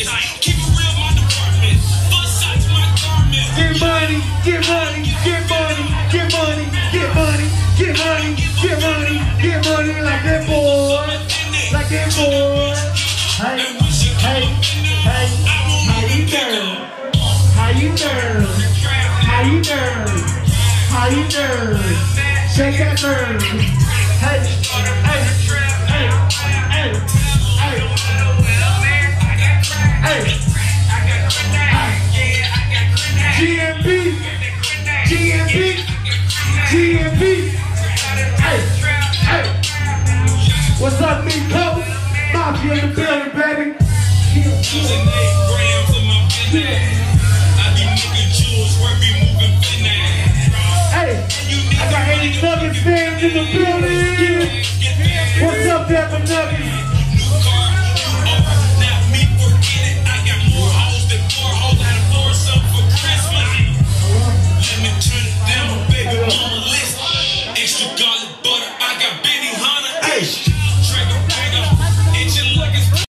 Keep it real, my department. Get money, get money, get money, get money, get money, get money, get money, get money like that boy, like that boy. Hey, hey, hey, how you? How you? How you? How you? Shake that. GMB. Hey, hey. What's up, Nico? Mafia in the building, baby. My. I be where moving. Hey, I got 80 Nuggets fans in the building. What's up, Devin Nuggets?